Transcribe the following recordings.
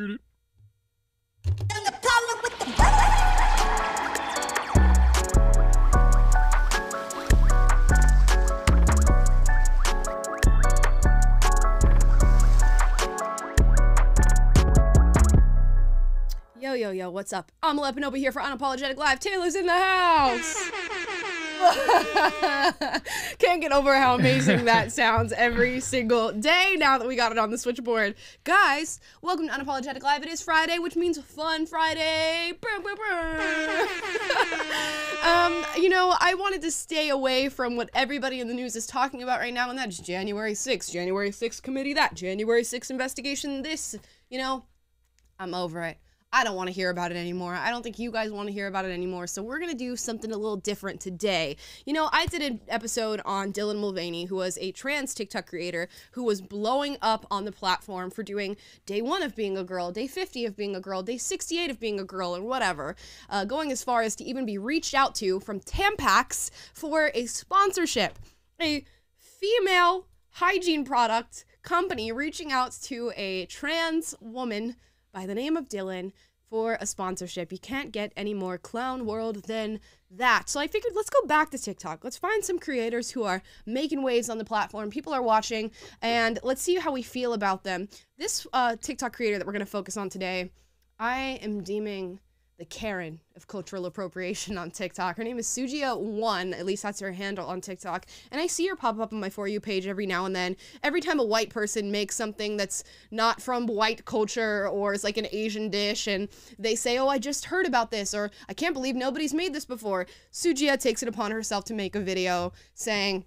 It. Yo, yo, yo, what's up? I'm Ekpunobi here for Unapologetic Live. Taylor's in the house. Can't get over how amazing that sounds every single day now that we got it on the switchboard. Guys, welcome to Unapologetic Live. It is Friday, which means Fun Friday. Um, you know, I wanted to stay away from what everybody in the news is talking about right now, and that's January 6th, January 6th committee, that January 6th investigation, this. You know, I'm over it. I don't want to hear about it anymore. I don't think you guys want to hear about it anymore. So we're going to do something a little different today. You know, I did an episode on Dylan Mulvaney, who was a trans TikTok creator who was blowing up on the platform for doing day one of being a girl, day 50 of being a girl, day 68 of being a girl, or whatever. Uh, going as far as to even be reached out to from Tampax for a sponsorship. A female hygiene product company reaching out to a trans woman by the name of Dylan for a sponsorship. You can't get any more clown world than that. So I figured let's go back to TikTok. Let's find some creators who are making waves on the platform. People are watching, and let's see how we feel about them. This uh, TikTok creator that we're going to focus on today, I am deeming the Karen of cultural appropriation on TikTok. Her name is Soogia1, at least that's her handle on TikTok. And I see her pop up on my For You page every now and then. Every time a white person makes something that's not from white culture or is like an Asian dish, and they say, Oh, I just heard about this, or I can't believe nobody's made this before, Soogia takes it upon herself to make a video saying,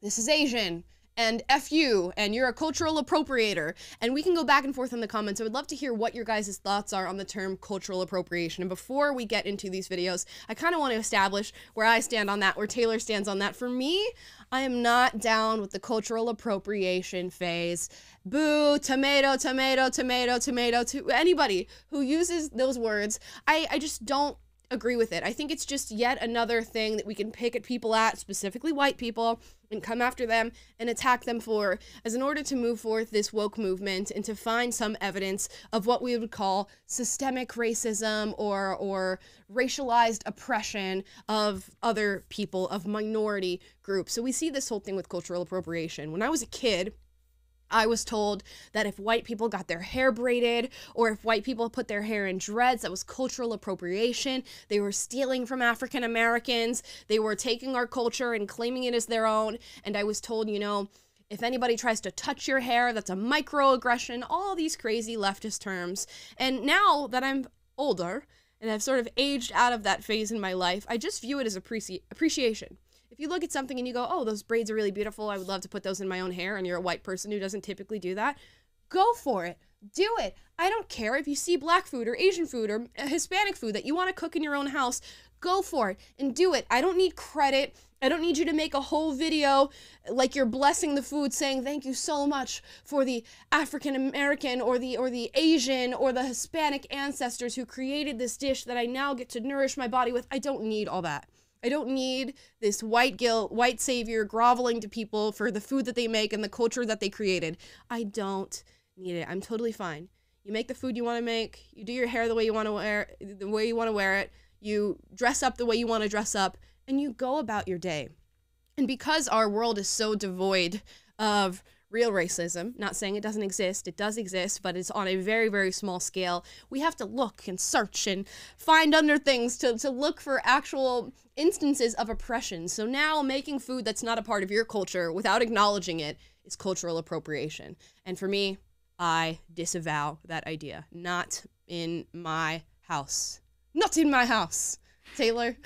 This is Asian and F you, and you're a cultural appropriator. And we can go back and forth in the comments. I would love to hear what your guys' thoughts are on the term cultural appropriation. And before we get into these videos, I kind of want to establish where I stand on that, where Taylor stands on that. For me, I am not down with the cultural appropriation phase. Boo, tomato, tomato, tomato, tomato, to anybody who uses those words. I, I just don't agree with it. I think it's just yet another thing that we can pick at people at, specifically white people, and come after them and attack them for, as in order to move forth this woke movement and to find some evidence of what we would call systemic racism or or racialized oppression of other people, of minority groups. So we see this whole thing with cultural appropriation. When I was a kid, I was told that if white people got their hair braided or if white people put their hair in dreads, that was cultural appropriation. They were stealing from African Americans. They were taking our culture and claiming it as their own. And I was told, you know, if anybody tries to touch your hair, that's a microaggression, all these crazy leftist terms. And now that I'm older and I've sort of aged out of that phase in my life, I just view it as appreci- appreciation if you look at something and you go, oh, those braids are really beautiful, I would love to put those in my own hair, and you're a white person who doesn't typically do that, go for it. Do it. I don't care if you see black food or Asian food or uh, Hispanic food that you want to cook in your own house, go for it and do it. I don't need credit. I don't need you to make a whole video like you're blessing the food saying thank you so much for the African American or the or the Asian or the Hispanic ancestors who created this dish that I now get to nourish my body with. I don't need all that. I don't need this white guilt, white savior groveling to people for the food that they make and the culture that they created. I don't need it. I'm totally fine. You make the food you want to make. You do your hair the way you want to wear the way you want to wear it. You dress up the way you want to dress up and you go about your day. And because our world is so devoid of real racism. Not saying it doesn't exist, it does exist, but it's on a very, very small scale. We have to look and search and find under things to, to look for actual instances of oppression. So now making food that's not a part of your culture without acknowledging it is cultural appropriation. And for me, I disavow that idea. Not in my house. Not in my house. Taylor,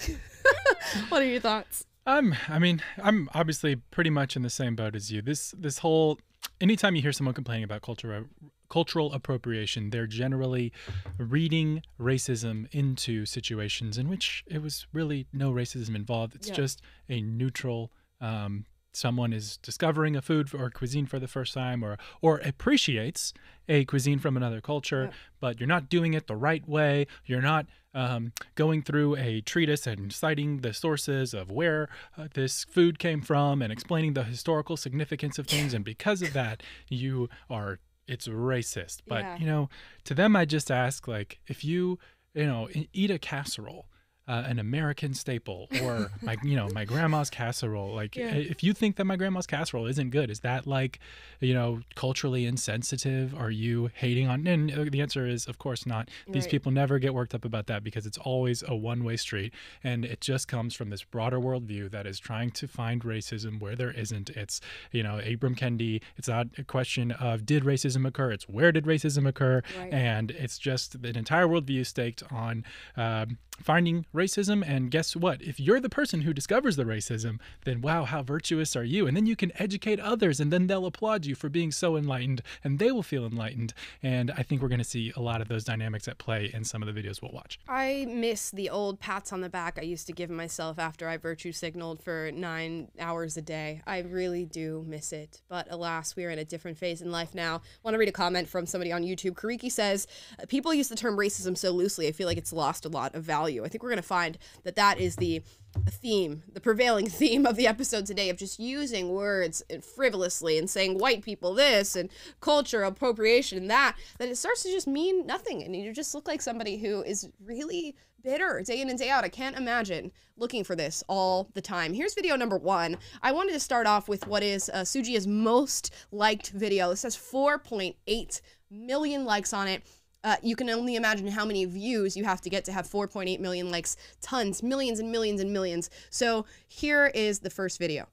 what are your thoughts? Um, I mean, I'm obviously pretty much in the same boat as you. This this whole anytime you hear someone complaining about cultural cultural appropriation, they're generally reading racism into situations in which it was really no racism involved. It's Yeah. just a neutral um, someone is discovering a food or cuisine for the first time or or appreciates a cuisine from another culture Yeah. but you're not doing it the right way you're not um, going through a treatise and citing the sources of where uh, this food came from and explaining the historical significance of things and because of that you are it's racist. But Yeah. you know, to them, I just ask like, if you you know eat a casserole. Uh, an American staple, or my, you know, my grandma's casserole. Like, Yeah. if you think that my grandma's casserole isn't good, is that like, you know, culturally insensitive? Are you hating on? And uh, the answer is, of course not. These Right. people never get worked up about that because it's always a one-way street, and it just comes from this broader worldview that is trying to find racism where there isn't. It's, you know, Ibram Kendi. It's not a question of did racism occur. It's where did racism occur, Right. and it's just an entire worldview staked on um, finding racism. And guess what? If you're the person who discovers the racism, then wow, how virtuous are you? And then you can educate others, and then they'll applaud you for being so enlightened, and they will feel enlightened. And I think we're going to see a lot of those dynamics at play in some of the videos we'll watch. I miss the old pats on the back I used to give myself after I virtue signaled for nine hours a day. I really do miss it. But alas, we are in a different phase in life now. want to read a comment from somebody on YouTube. Kariki says, People use the term racism so loosely, I feel like it's lost a lot of value. I think we're going to find that that is the theme, the prevailing theme of the episode today of just using words frivolously and saying white people this and culture appropriation and that, that it starts to just mean nothing. And you just look like somebody who is really bitter day in and day out. I can't imagine looking for this all the time. Here's video number one. I wanted to start off with what is uh, Soogia's most liked video. This has 4.8 million likes on it. Uh, you can only imagine how many views you have to get to have 4.8 million likes. Tons, millions and millions and millions. So here is the first video.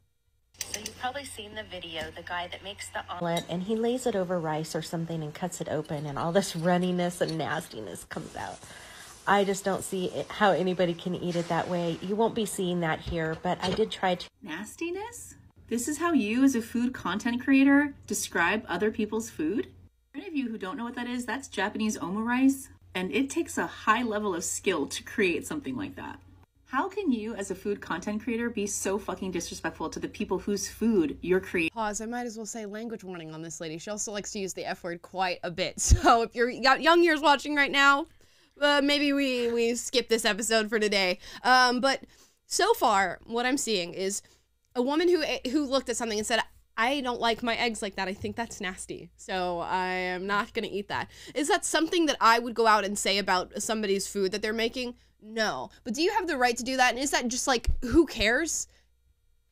So you've probably seen the video, the guy that makes the omelet. omelet and he lays it over rice or something and cuts it open and all this runniness and nastiness comes out. I just don't see it, how anybody can eat it that way. You won't be seeing that here, but I did try to nastiness? This is how you, as a food content creator, describe other people's food? For any of you who don't know what that is, that's Japanese omurice, and it takes a high level of skill to create something like that. How can you, as a food content creator, be so fucking disrespectful to the people whose food you're creating? Pause. I might as well say language warning on this lady. She also likes to use the F word quite a bit. So if you're you got young ears watching right now, uh, maybe we we skip this episode for today. Um, but so far, what I'm seeing is a woman who who looked at something and said, "I don't like my eggs like that. I think that's nasty. So I am not gonna eat that. Is that something that I would go out and say about somebody's food that they're making? No. But do you have the right to do that? And is that just like who cares?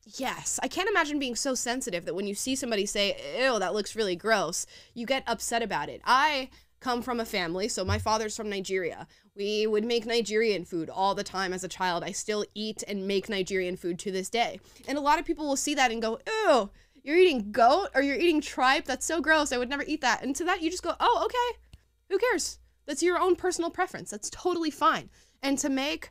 Yes, I can't imagine being so sensitive that when you see somebody say, ew, that looks really gross, you get upset about it. I come from a family, so my father's from Nigeria. We would make Nigerian food all the time as a child. I still eat and make Nigerian food to this day. And a lot of people will see that and go, ew, you're eating goat or you're eating tripe? That's so gross. I would never eat that. And to that, you just go, oh, okay. Who cares? That's your own personal preference. That's totally fine. And to make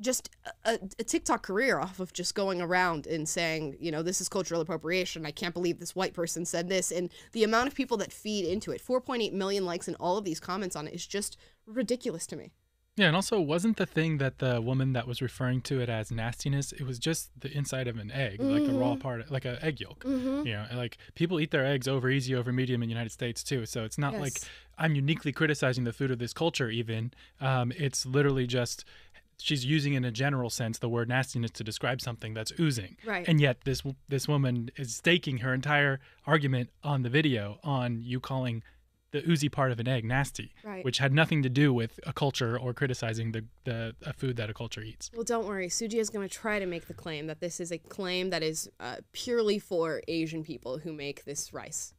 just a, a TikTok career off of just going around and saying, you know, this is cultural appropriation. I can't believe this white person said this. And the amount of people that feed into it 4.8 million likes and all of these comments on it is just ridiculous to me. Yeah, and also wasn't the thing that the woman that was referring to it as nastiness? It was just the inside of an egg, like the raw part, like an egg yolk. Mm-hmm. You know, like people eat their eggs over easy, over medium in the United States too. So it's not like I'm uniquely criticizing the food of this culture. Even um, it's literally just she's using in a general sense the word nastiness to describe something that's oozing. Right. And yet this this woman is staking her entire argument on the video on you calling the oozy part of an egg nasty, Right. which had nothing to do with a culture or criticizing the, the a food that a culture eats. Well, don't worry. Suji is going to try to make the claim that this is a claim that is uh, purely for Asian people who make this rice.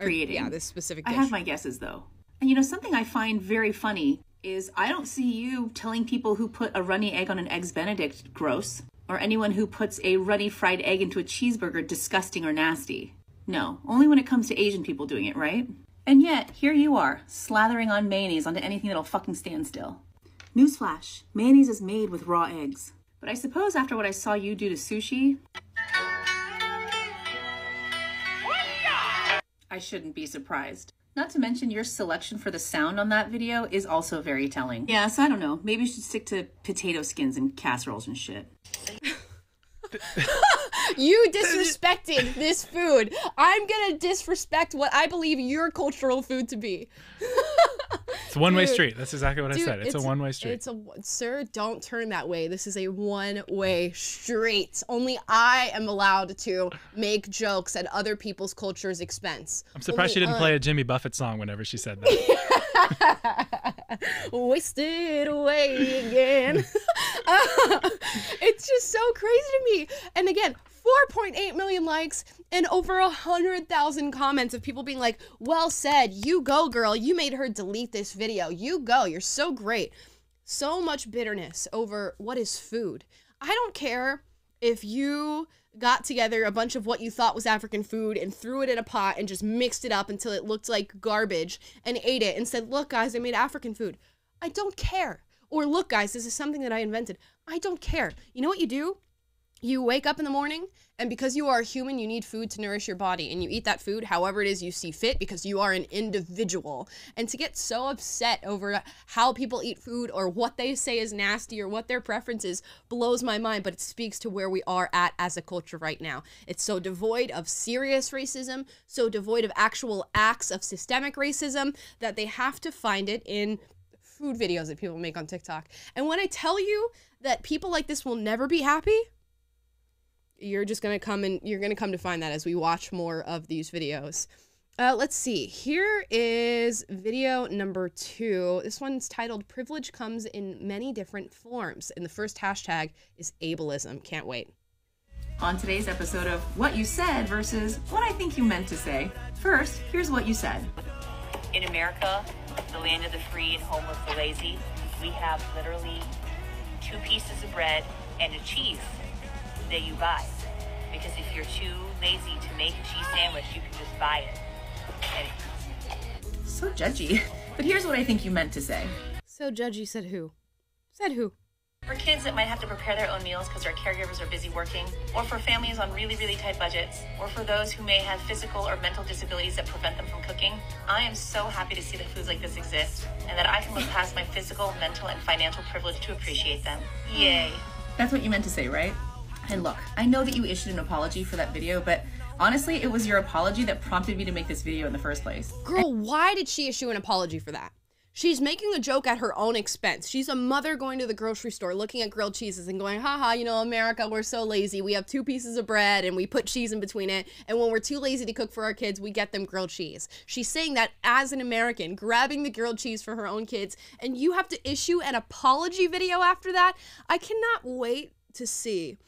Or, Creating. Yeah, this specific dish. I have my guesses though. And you know, something I find very funny is I don't see you telling people who put a runny egg on an Eggs Benedict gross, or anyone who puts a runny fried egg into a cheeseburger disgusting or nasty. No, only when it comes to Asian people doing it, right? And yet, here you are, slathering on mayonnaise onto anything that'll fucking stand still. Newsflash mayonnaise is made with raw eggs. But I suppose after what I saw you do to sushi, I shouldn't be surprised. Not to mention your selection for the sound on that video is also very telling. Yeah, so I don't know. Maybe you should stick to potato skins and casseroles and shit. You disrespected this food. I'm gonna disrespect what I believe your cultural food to be. It's a one-way Dude. street. That's exactly what I said. It's, a one-way street. It's a sir. Don't turn that way. This is a one-way street. Only I am allowed to make jokes at other people's culture's expense. I'm surprised she didn't I- play a Jimmy Buffett song whenever she said that. wasted away again. Uh, it's just so crazy to me. And again, 4.8 million likes and over a hundred thousand comments of people being like, "Well said, you go, girl. You made her delete this video. You go. You're so great." So much bitterness over what is food. I don't care if you got together a bunch of what you thought was African food and threw it in a pot and just mixed it up until it looked like garbage and ate it and said, Look, guys, I made African food. I don't care. Or, Look, guys, this is something that I invented. I don't care. You know what you do? You wake up in the morning, and because you are a human, you need food to nourish your body, and you eat that food however it is you see fit because you are an individual. And to get so upset over how people eat food or what they say is nasty or what their preference is blows my mind, but it speaks to where we are at as a culture right now. It's so devoid of serious racism, so devoid of actual acts of systemic racism that they have to find it in food videos that people make on TikTok. And when I tell you that people like this will never be happy, you're just gonna come and you're gonna come to find that as we watch more of these videos. Uh, let's see. Here is video number two. This one's titled "Privilege Comes in Many Different Forms," and the first hashtag is ableism. Can't wait. On today's episode of What You Said versus What I Think You Meant to Say. First, here's what you said. In America, the land of the free and home of the lazy, we have literally two pieces of bread and a cheese that you buy. Because if you're too lazy to make a cheese sandwich, you can just buy it. And So judgy. But here's what I think you meant to say. So judgy said who? Said who? For kids that might have to prepare their own meals because their caregivers are busy working, or for families on really, really tight budgets, or for those who may have physical or mental disabilities that prevent them from cooking, I am so happy to see that foods like this exist and that I can look past my physical, mental, and financial privilege to appreciate them. Yay. That's what you meant to say, right? And look, I know that you issued an apology for that video, but honestly, it was your apology that prompted me to make this video in the first place. Girl, why did she issue an apology for that? She's making a joke at her own expense. She's a mother going to the grocery store looking at grilled cheeses and going, haha, you know, America, we're so lazy. We have two pieces of bread and we put cheese in between it. And when we're too lazy to cook for our kids, we get them grilled cheese. She's saying that as an American, grabbing the grilled cheese for her own kids. And you have to issue an apology video after that. I cannot wait to see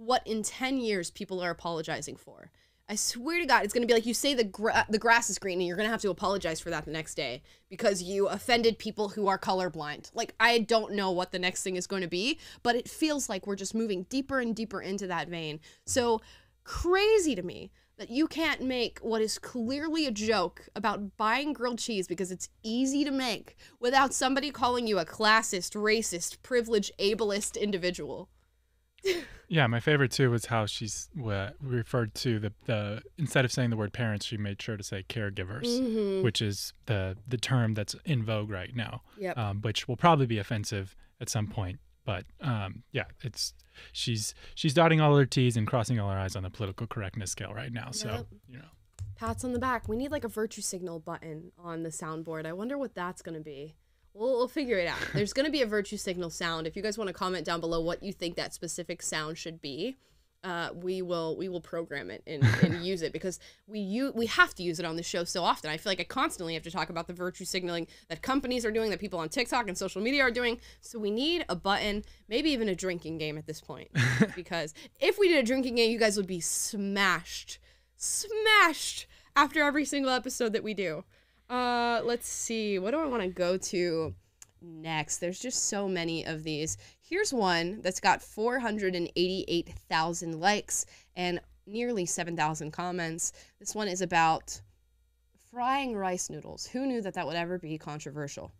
what in 10 years people are apologizing for. I swear to God, it's going to be like you say the gra- the grass is green, and you're going to have to apologize for that the next day because you offended people who are colorblind. Like I don't know what the next thing is going to be, but it feels like we're just moving deeper and deeper into that vein. So crazy to me that you can't make what is clearly a joke about buying grilled cheese because it's easy to make without somebody calling you a classist, racist, privileged, ableist individual. Yeah, my favorite too was how she's uh, referred to the, the instead of saying the word parents, she made sure to say caregivers, Mm-hmm. which is the the term that's in vogue right now. Yep. Um, which will probably be offensive at some point, but um, yeah, it's she's she's dotting all her T's and crossing all her I's on the political correctness scale right now. So Yep. you know, Pats on the back. We need like a virtue signal button on the soundboard. I wonder what that's going to be. We'll, we'll figure it out. There's going to be a virtue signal sound. If you guys want to comment down below what you think that specific sound should be, uh, we will we will program it and, and use it because we you we have to use it on the show so often. I feel like I constantly have to talk about the virtue signaling that companies are doing, that people on TikTok and social media are doing. So we need a button, maybe even a drinking game at this point, because if we did a drinking game, you guys would be smashed, smashed after every single episode that we do. Uh, let's see. What do I want to go to next? There's just so many of these. Here's one that's got 488,000 likes and nearly 7,000 comments. This one is about frying rice noodles. Who knew that that would ever be controversial?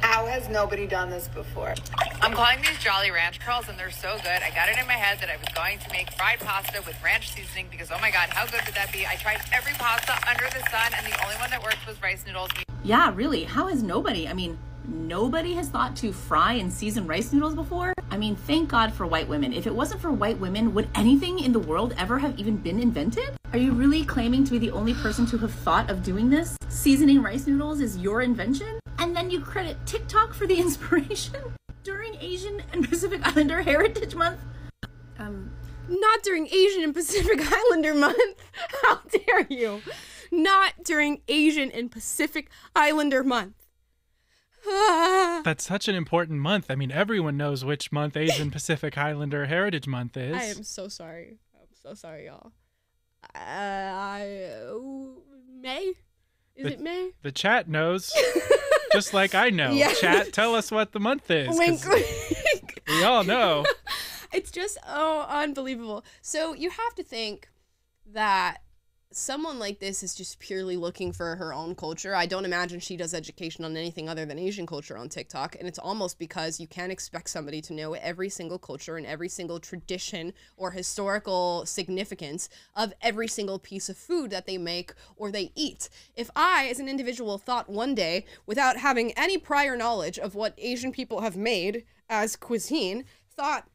How has nobody done this before? I'm calling these Jolly Ranch curls, and they're so good. I got it in my head that I was going to make fried pasta with ranch seasoning because, oh my god, how good would that be? I tried every pasta under the sun, and the only one that worked was rice noodles. Yeah, really. How has nobody, I mean, nobody has thought to fry and season rice noodles before? I mean, thank God for white women. If it wasn't for white women, would anything in the world ever have even been invented? Are you really claiming to be the only person to have thought of doing this? Seasoning rice noodles is your invention? And then you credit TikTok for the inspiration? During Asian and Pacific Islander Heritage Month? Um, Not during Asian and Pacific Islander month. How dare you? Not during Asian and Pacific Islander month. Ah, That's such an important month. I mean, everyone knows which month Asian Pacific Islander Heritage Month is. I am so sorry. I'm so sorry, y'all. Uh, I, May? Is The- it May? The chat knows, just like I know. Yeah. Chat, tell us what the month is. Wink, wink. We all know. it's just oh unbelievable so you have to think that someone like this is just purely looking for her own culture. I don't imagine she does education on anything other than asian culture on tiktok and it's almost because you can't expect somebody to know every single culture and every single tradition or historical significance of every single piece of food that they make or they eat. If i as an individual thought one day without having any prior knowledge of what asian people have made as cuisine thought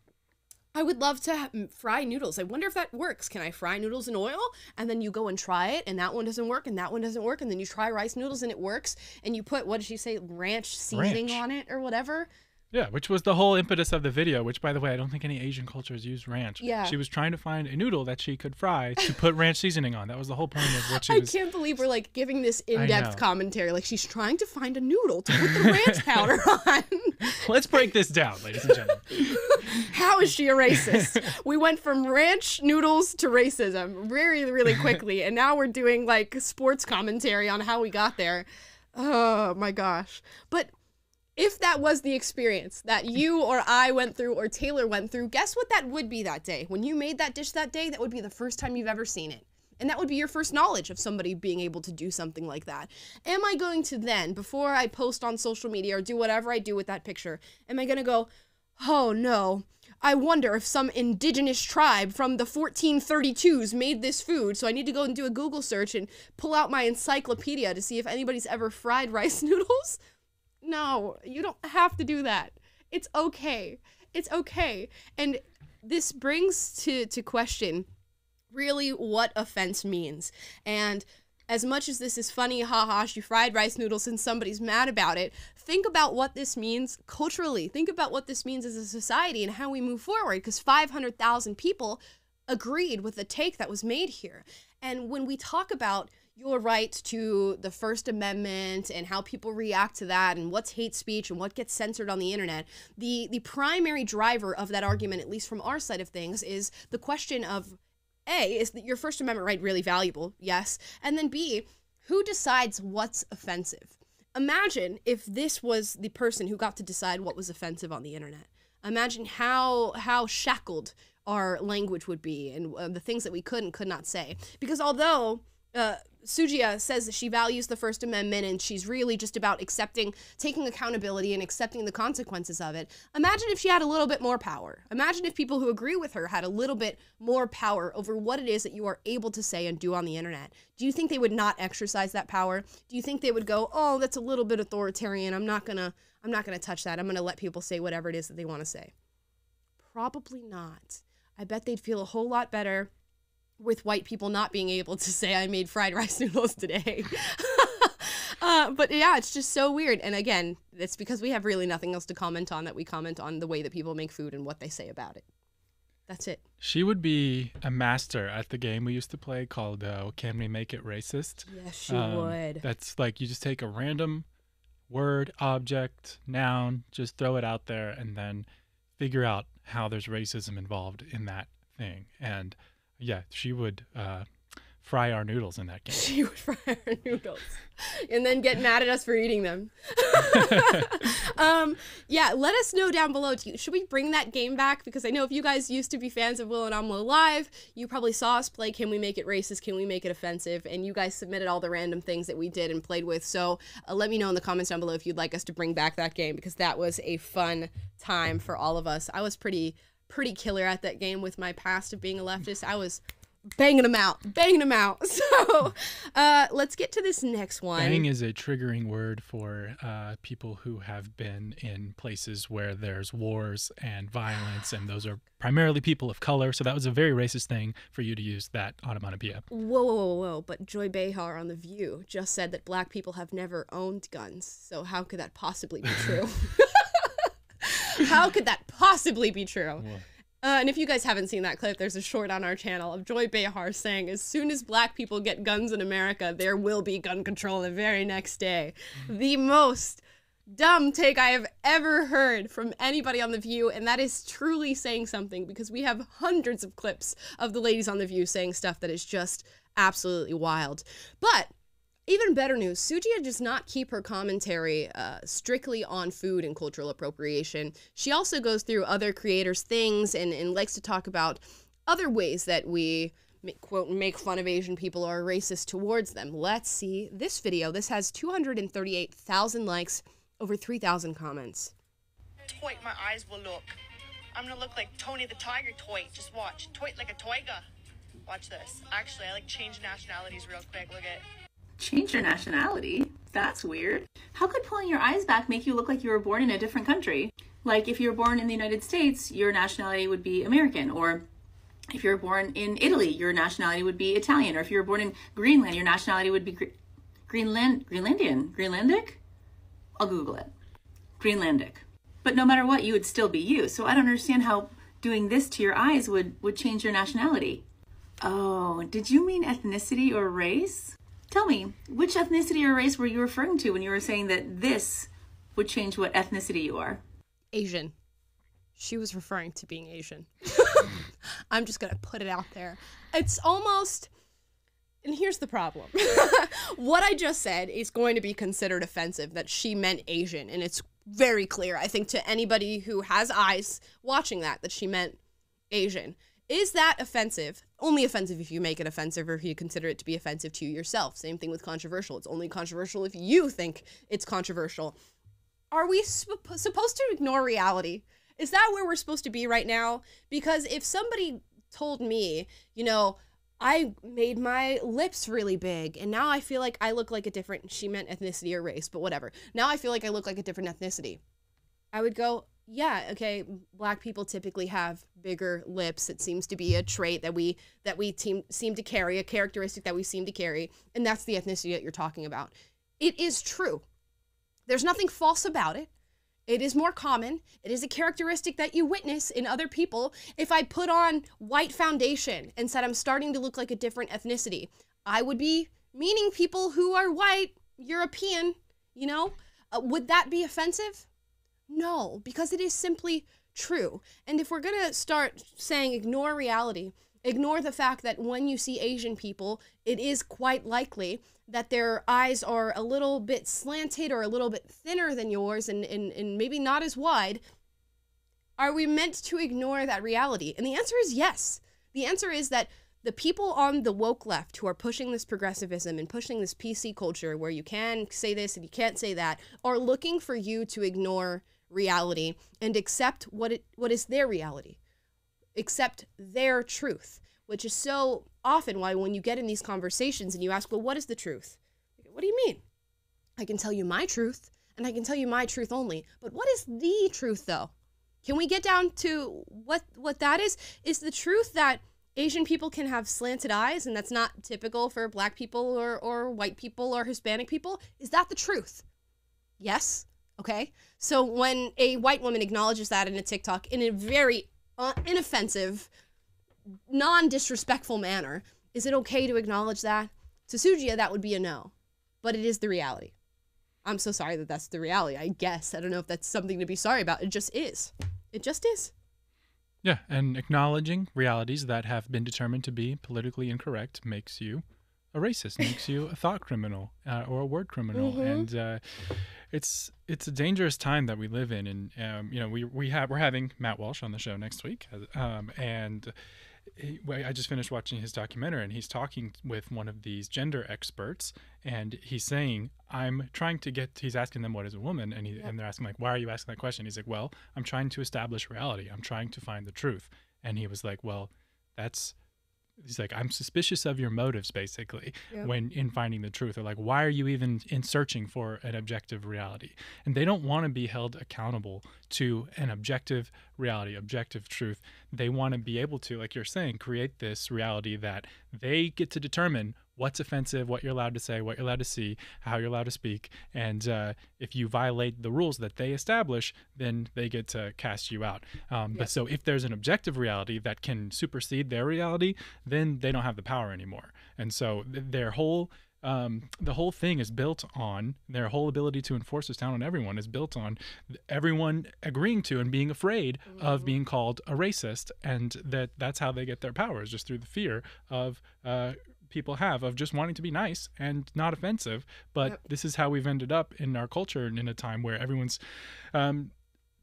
I would love to ha- mm, fry noodles. I wonder if that works. Can I fry noodles in oil? And then you go and try it, and that one doesn't work, and that one doesn't work, and then you try rice noodles and it works, and you put what did she say, ranch seasoning Ranch. on it or whatever. Yeah, which was the whole impetus of the video, which, by the way, I don't think any Asian cultures use ranch. Yeah. She was trying to find a noodle that she could fry to put ranch seasoning on. That was the whole point of what she I was. can't believe we're like giving this in-depth commentary. Like she's trying to find a noodle to put the ranch powder on. Let's break this down, ladies and gentlemen. How is she a racist? we went from ranch noodles to racism very, really quickly, and now we're doing like sports commentary on how we got there. Oh my gosh. But if that was the experience that you or I went through or Taylor went through, guess what that would be that day? When you made that dish that day, that would be the first time you've ever seen it. And that would be your first knowledge of somebody being able to do something like that. Am I going to then, before I post on social media or do whatever I do with that picture, am I going to go, oh no, I wonder if some indigenous tribe from the 1432s made this food, so I need to go and do a Google search and pull out my encyclopedia to see if anybody's ever fried rice noodles? No, you don't have to do that. It's okay. It's okay. And this brings to to question really what offense means. And as much as this is funny, haha, she fried rice noodles and somebody's mad about it, think about what this means culturally. Think about what this means as a society and how we move forward because 500,000 people agreed with the take that was made here. And when we talk about your right to the First Amendment and how people react to that and what's hate speech and what gets censored on the internet, the the primary driver of that argument, at least from our side of things, is the question of a, is your First Amendment right really valuable? Yes. And then B, who decides what's offensive? Imagine if this was the person who got to decide what was offensive on the internet. Imagine how how shackled our language would be and uh, the things that we could and could not say. Because although uh, Soogia says that she values the First Amendment and she's really just about accepting, taking accountability and accepting the consequences of it. Imagine if she had a little bit more power. Imagine if people who agree with her had a little bit more power over what it is that you are able to say and do on the internet. Do you think they would not exercise that power? Do you think they would go, "Oh, that's a little bit authoritarian. I'm not going to I'm not going to touch that. I'm going to let people say whatever it is that they want to say." Probably not. I bet they'd feel a whole lot better with white people not being able to say I made fried rice noodles today. uh, but yeah, it's just so weird. And again, it's because we have really nothing else to comment on that we comment on the way that people make food and what they say about it. That's it. She would be a master at the game we used to play called uh, Can We Make It Racist? Yes, she Um, would. That's like you just take a random word, object, noun, just throw it out there, and then figure out how there's racism involved in that thing. And yeah, she would uh, fry our noodles in that game. She would fry our noodles and then get mad at us for eating them. um, yeah, let us know down below. Do you, should we bring that game back? Because I know if you guys used to be fans of Will and Amala Live, you probably saw us play Can We Make It Racist? Can We Make It Offensive? And you guys submitted all the random things that we did and played with. So uh, let me know in the comments down below if you'd like us to bring back that game because that was a fun time for all of us. I was pretty pretty killer at that game with my past of being a leftist. I was banging them out, banging them out. So uh, let's get to this next one. Bang is a triggering word for uh, people who have been in places where there's wars and violence, and those are primarily people of color. So that was a very racist thing for you to use that onomatopoeia. Whoa, whoa, whoa, whoa! But Joy Behar on The View just said that black people have never owned guns. So how could that possibly be true? how could that possibly be true? Uh, and if you guys haven't seen that clip, there's a short on our channel of Joy Behar saying, as soon as black people get guns in America, there will be gun control the very next day. The most dumb take I have ever heard from anybody on The View, and that is truly saying something because we have hundreds of clips of the ladies on The View saying stuff that is just absolutely wild. But even better news, Soogia does not keep her commentary uh, strictly on food and cultural appropriation. She also goes through other creators' things and, and likes to talk about other ways that we quote make fun of Asian people or are racist towards them. Let's see this video. This has 238,000 likes, over 3,000 comments. Toy my eyes will look. I'm gonna look like Tony the Tiger toy. Just watch. Toy like a toiga. Watch this. Actually, I like change nationalities real quick. Look at Change your nationality? That's weird. How could pulling your eyes back make you look like you were born in a different country? Like if you were born in the United States, your nationality would be American, or if you were born in Italy, your nationality would be Italian, or if you were born in Greenland, your nationality would be Gre- Greenland Greenlandian, Greenlandic. I'll Google it. Greenlandic. But no matter what, you would still be you. So I don't understand how doing this to your eyes would would change your nationality. Oh, did you mean ethnicity or race? Tell me, which ethnicity or race were you referring to when you were saying that this would change what ethnicity you are? Asian. She was referring to being Asian. I'm just going to put it out there. It's almost. And here's the problem. what I just said is going to be considered offensive that she meant Asian. And it's very clear, I think, to anybody who has eyes watching that, that she meant Asian. Is that offensive? Only offensive if you make it offensive or if you consider it to be offensive to yourself. Same thing with controversial. It's only controversial if you think it's controversial. Are we supp- supposed to ignore reality? Is that where we're supposed to be right now? Because if somebody told me, you know, I made my lips really big and now I feel like I look like a different, she meant ethnicity or race, but whatever. Now I feel like I look like a different ethnicity. I would go, yeah, okay, black people typically have bigger lips. It seems to be a trait that we that we team, seem to carry, a characteristic that we seem to carry, and that's the ethnicity that you're talking about. It is true. There's nothing false about it. It is more common. It is a characteristic that you witness in other people. If I put on white foundation and said I'm starting to look like a different ethnicity, I would be meaning people who are white, European, you know? Uh, would that be offensive? No, because it is simply true. And if we're going to start saying ignore reality, ignore the fact that when you see Asian people, it is quite likely that their eyes are a little bit slanted or a little bit thinner than yours and, and, and maybe not as wide. Are we meant to ignore that reality? And the answer is yes. The answer is that the people on the woke left who are pushing this progressivism and pushing this PC culture where you can say this and you can't say that are looking for you to ignore reality and accept what it what is their reality. Accept their truth which is so often why when you get in these conversations and you ask well what is the truth? What do you mean? I can tell you my truth and i can tell you my truth only but what is the truth though? Can we get down to what what that is? Is the truth that asian people can have slanted eyes and that's not typical for black people or or white people or hispanic people? Is that the truth? Yes Okay. So when a white woman acknowledges that in a TikTok in a very uh, inoffensive, non disrespectful manner, is it okay to acknowledge that? To Soogia, that would be a no. But it is the reality. I'm so sorry that that's the reality. I guess. I don't know if that's something to be sorry about. It just is. It just is. Yeah, and acknowledging realities that have been determined to be politically incorrect makes you a racist, makes you a thought criminal uh, or a word criminal, Mm-hmm. and uh, it's it's a dangerous time that we live in. And um, you know, we we have we're having Matt Walsh on the show next week, um, and he, I just finished watching his documentary, and he's talking with one of these gender experts, and he's saying, "I'm trying to get." He's asking them, "What is a woman?" and he, and they're asking like, "Why are you asking that question?" He's like, "Well, I'm trying to establish reality. I'm trying to find the truth." And he was like, "Well, that's." He's like i'm suspicious of your motives basically Yeah. when in finding the truth. Or like why are you even in searching for an objective reality? And they don't want to be held accountable to an objective reality objective truth. They want to be able to like you're saying create this reality that they get to determine what's offensive what you're allowed to say what you're allowed to see how you're allowed to speak. And uh, if you violate the rules that they establish then they get to cast you out. Um, but so if there's an objective reality that can supersede their reality then they don't have the power anymore. And so th- their whole um, the whole thing is built on their whole ability to enforce this down on everyone is built on everyone agreeing to and being afraid of being called a racist. And that that's how they get their powers just through the fear of uh, people have of just wanting to be nice and not offensive but Yep. this is how we've ended up in our culture and in a time where everyone's um,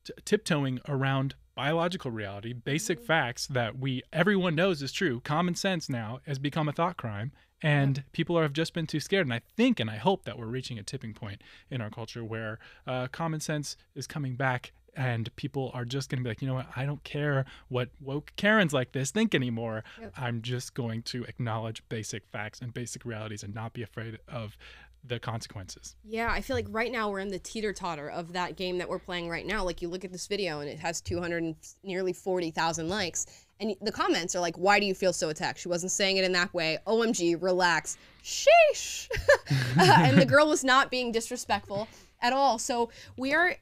t- tiptoeing around biological reality basic facts that we everyone knows is true common sense now has become a thought crime and people are, have just been too scared and i think and i hope that we're reaching a tipping point in our culture where uh, common sense is coming back and people are just going to be like you know what i don't care what woke karens like this think anymore i'm just going to acknowledge basic facts and basic realities and not be afraid of the consequences Yeah, I feel like right now we're in the teeter totter of that game that we're playing right now. Like you look at this video and it has 200 and nearly 40,000 likes. And the comments are like, why do you feel so attacked? She wasn't saying it in that way. OMG, relax. Sheesh. Uh, and the girl was not being disrespectful at all. So we are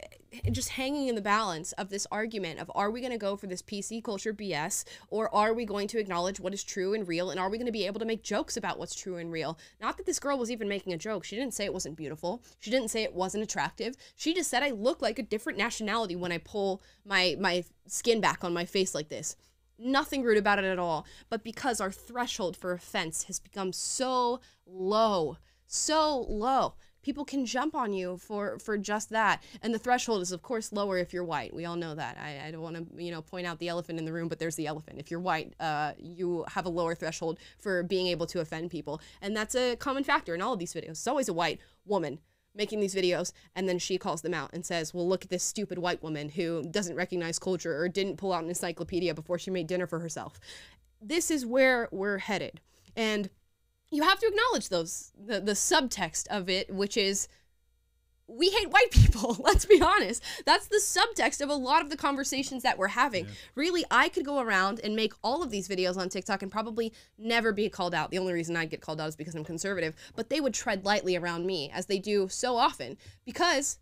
just hanging in the balance of this argument of are we going to go for this PC culture BS or are we going to acknowledge what is true and real and are we going to be able to make jokes about what's true and real? Not that this girl was even making a joke. She didn't say it wasn't beautiful. She didn't say it wasn't attractive. She just said I look like a different nationality when I pull my my skin back on my face like this. Nothing rude about it at all. But because our threshold for offense has become so low, so low, people can jump on you for for just that. And the threshold is of course lower if you're white. We all know that. I, I don't want to you know point out the elephant in the room, but there's the elephant. If you're white, uh, you have a lower threshold for being able to offend people, and that's a common factor in all of these videos. It's always a white woman making these videos and then she calls them out and says well look at this stupid white woman who doesn't recognize culture or didn't pull out an encyclopedia before she made dinner for herself this is where we're headed and you have to acknowledge those the, the subtext of it which is we hate white people let's be honest. That's the subtext of a lot of the conversations that we're having. Really i could go around and make all of these videos on tiktok and probably never be called out. The only reason i get called out is because i'm conservative but they would tread lightly around me as they do so often. Because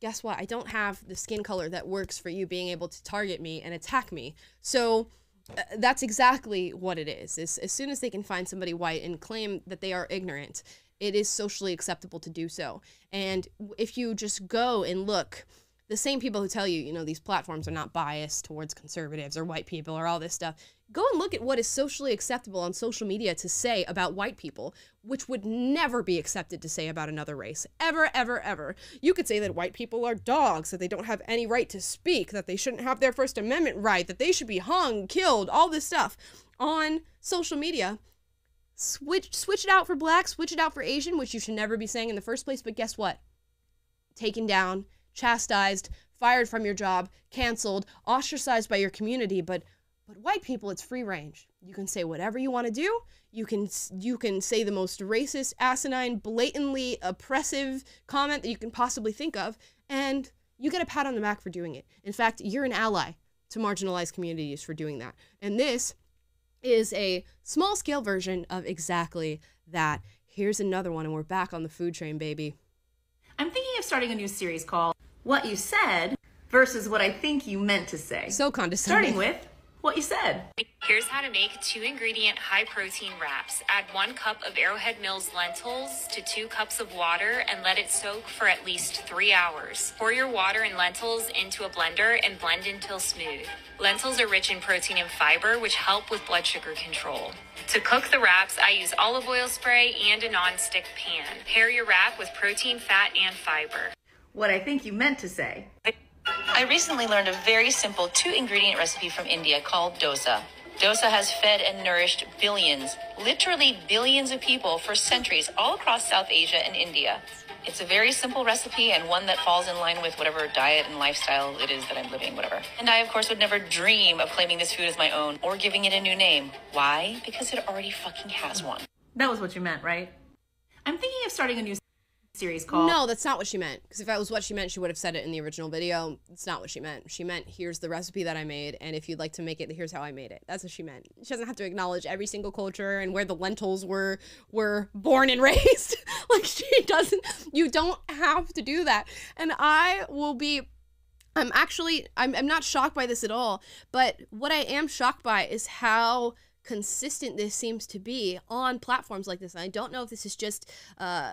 guess what? I don't have the skin color that works for you being able to target me and attack me. So Uh, that's exactly what it is. is. As soon as they can find somebody white and claim that they are ignorant, it is socially acceptable to do so. And if you just go and look, the same people who tell you, you know, these platforms are not biased towards conservatives or white people or all this stuff, go and look at what is socially acceptable on social media to say about white people, which would never be accepted to say about another race. Ever, ever, ever. You could say that white people are dogs, that they don't have any right to speak, that they shouldn't have their First Amendment right, that they should be hung, killed, all this stuff on social media. Switch switch it out for black, switch it out for Asian, which you should never be saying in the first place, but guess what? Taken down, chastised, fired from your job, canceled, ostracized by your community, but but white people it's free range. You can say whatever you want to do. You can you can say the most racist, asinine, blatantly oppressive comment that you can possibly think of and you get a pat on the back for doing it. In fact, you're an ally to marginalized communities for doing that. And this is a small scale version of exactly that. Here's another one and we're back on the food train, baby. I'm thinking of starting a new series called What You Said versus What I Think You Meant to Say. So condescending. Starting with what you said. Here's how to make two ingredient high protein wraps. Add one cup of Arrowhead Mills lentils to two cups of water and let it soak for at least three hours. Pour your water and lentils into a blender and blend until smooth. Lentils are rich in protein and fiber, which help with blood sugar control. To cook the wraps, I use olive oil spray and a non-stick pan. Pair your wrap with protein, fat, and fiber. What I think you meant to say. I recently learned a very simple two ingredient recipe from India called dosa. Dosa has fed and nourished billions, literally billions of people for centuries all across South Asia and India. It's a very simple recipe and one that falls in line with whatever diet and lifestyle it is that I'm living, whatever. And I, of course, would never dream of claiming this food as my own or giving it a new name. Why? Because it already fucking has one. That was what you meant, right? I'm thinking of starting a new series called No, that's not what she meant. Because if that was what she meant, she would have said it in the original video. It's not what she meant. She meant, here's the recipe that I made, and if you'd like to make it, here's how I made it. That's what she meant. She doesn't have to acknowledge every single culture and where the lentils were were born and raised. like she doesn't. You don't have to do that. And I will be. I'm actually. I'm. I'm not shocked by this at all. But what I am shocked by is how consistent this seems to be on platforms like this. And I don't know if this is just uh,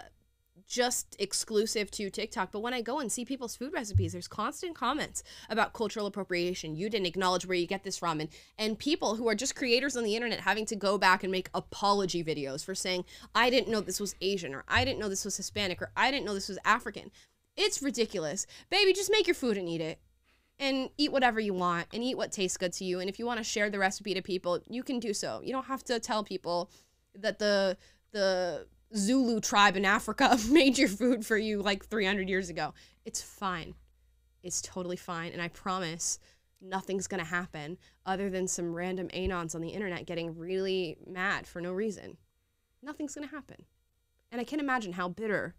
just exclusive to TikTok, but when I go and see people's food recipes, there's constant comments about cultural appropriation. You didn't acknowledge where you get this from, and and people who are just creators on the internet having to go back and make apology videos for saying I didn't know this was Asian, or I didn't know this was Hispanic, or I didn't know this was African. It's ridiculous, baby. Just make your food and eat it and eat whatever you want and eat what tastes good to you. And if you want to share the recipe to people, you can do so. You don't have to tell people that the the Zulu tribe in Africa made your food for you like 300 years ago. It's fine. It's totally fine. And I promise nothing's going to happen other than some random anons on the internet getting really mad for no reason. Nothing's going to happen. And I can't imagine how bitter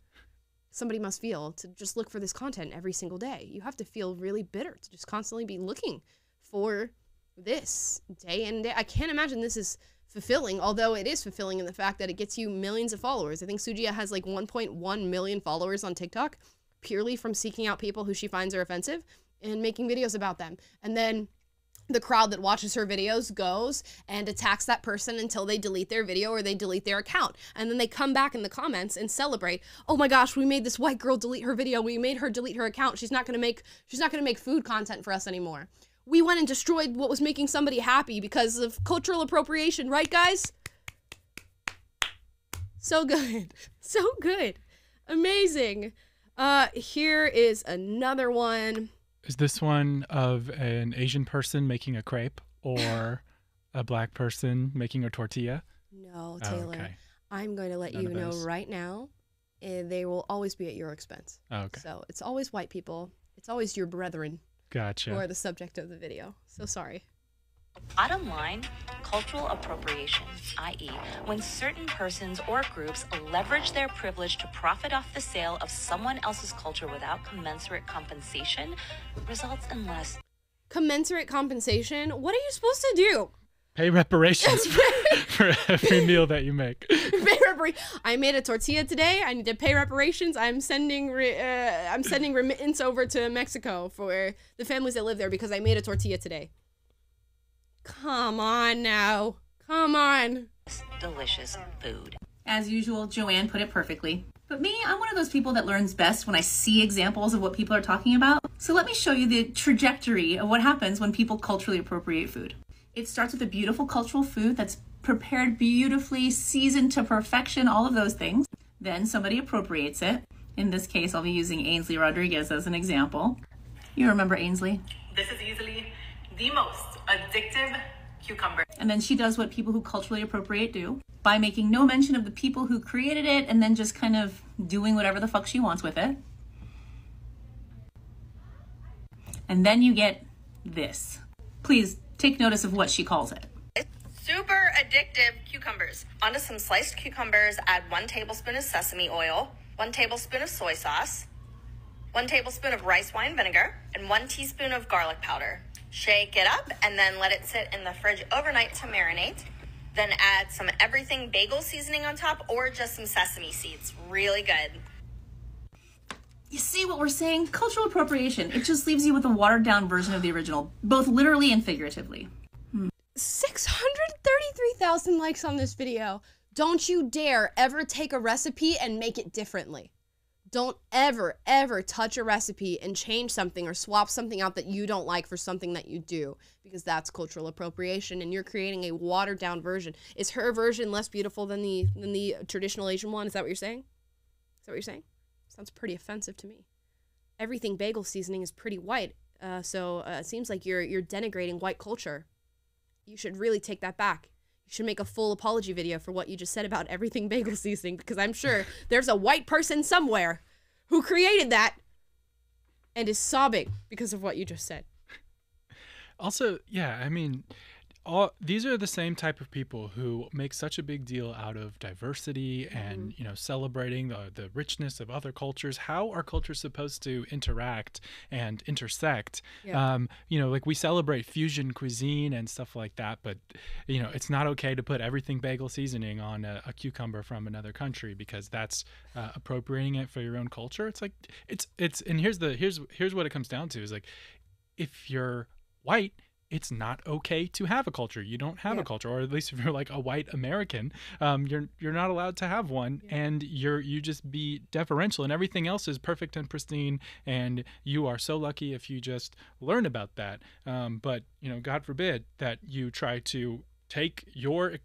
somebody must feel to just look for this content every single day. You have to feel really bitter to just constantly be looking for this day in day. I can't imagine this is fulfilling, although it is fulfilling in the fact that it gets you millions of followers. I think Soogia has like 1.1 million followers on TikTok purely from seeking out people who she finds are offensive and making videos about them. And then the crowd that watches her videos goes and attacks that person until they delete their video or they delete their account. And then they come back in the comments and celebrate, "Oh my gosh, we made this white girl delete her video. We made her delete her account. She's not going to make she's not going to make food content for us anymore." We went and destroyed what was making somebody happy because of cultural appropriation, right guys? So good. So good. Amazing. Uh here is another one. Is this one of an Asian person making a crepe or a black person making a tortilla? No, Oh, Taylor. okay. I'm going to let None you know right now. eh, they will always be at your expense. Oh, okay. So it's always white people. It's always your brethren Gotcha. who are the subject of the video. So sorry. Bottom line, cultural appropriation, i.e., when certain persons or groups leverage their privilege to profit off the sale of someone else's culture without commensurate compensation, results in less. Commensurate compensation. What are you supposed to do? Pay reparations for, for every meal that you make. Pay repar- I made a tortilla today. I need to pay reparations. I'm sending re- uh, I'm sending remittance over to Mexico for the families that live there because I made a tortilla today. Come on now. Come on. delicious food. As usual, Joanne put it perfectly. But me, I'm one of those people that learns best when I see examples of what people are talking about. So let me show you the trajectory of what happens when people culturally appropriate food. It starts with a beautiful cultural food that's prepared beautifully, seasoned to perfection, all of those things. Then somebody appropriates it. In this case, I'll be using Ainsley Rodriguez as an example. You remember Ainsley? This is easily the most addictive cucumber. And then she does what people who culturally appropriate do by making no mention of the people who created it and then just kind of doing whatever the fuck she wants with it. And then you get this. Please take notice of what she calls it. Super addictive cucumbers. Onto some sliced cucumbers, add one tablespoon of sesame oil, one tablespoon of soy sauce, one tablespoon of rice wine vinegar, and one teaspoon of garlic powder. Shake it up and then let it sit in the fridge overnight to marinate. Then add some everything bagel seasoning on top or just some sesame seeds. Really good. You see what we're saying? Cultural appropriation. It just leaves you with a watered down version of the original, both literally and figuratively. 633,000 likes on this video. Don't you dare ever take a recipe and make it differently. Don't ever, ever touch a recipe and change something or swap something out that you don't like for something that you do because that's cultural appropriation and you're creating a watered down version. Is her version less beautiful than the than the traditional Asian one? Is that what you're saying? Is that what you're saying? Sounds pretty offensive to me. Everything bagel seasoning is pretty white, uh, so uh, it seems like you're you're denigrating white culture you should really take that back. You should make a full apology video for what you just said about everything bagel seasoning because I'm sure there's a white person somewhere who created that and is sobbing because of what you just said. Also, yeah, I mean, all these are the same type of people who make such a big deal out of diversity and you know celebrating the, the richness of other cultures. How are cultures supposed to interact and intersect? Yeah. um, you know like we celebrate fusion cuisine and stuff like that but you know it's not okay to put everything bagel seasoning on a, a cucumber from another country because that's uh, appropriating it for your own culture. It's like it's it's and here's the here's here's what it comes down to is like if you're white, it's not okay to have a culture. You don't have Yeah. a culture, or at least if you're like a white American, um, you're you're not allowed to have one, and you're you just be deferential, and everything else is perfect and pristine, and you are so lucky if you just learn about that. Um, but you know, God forbid that you try to take your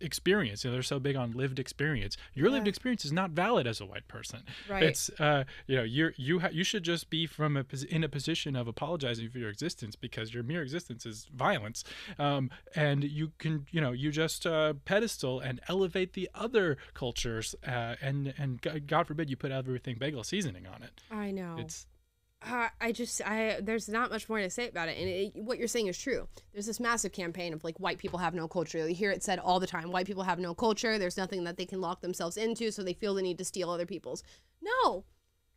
experience. You know, they're so big on lived experience. Your lived experience is not valid as a white person. Right. It's uh, you know, you're you ha- you should just be from a pos- in a position of apologizing for your existence because your mere existence is violence, um, and you can you know you just uh, pedestal and elevate the other cultures, uh, and and God God forbid you put everything bagel seasoning on it. I know. It's I just I there's not much more to say about it, and it, what you're saying is true. There's this massive campaign of like white people have no culture. You hear it said all the time. White people have no culture. There's nothing that they can lock themselves into, so they feel the need to steal other people's. No,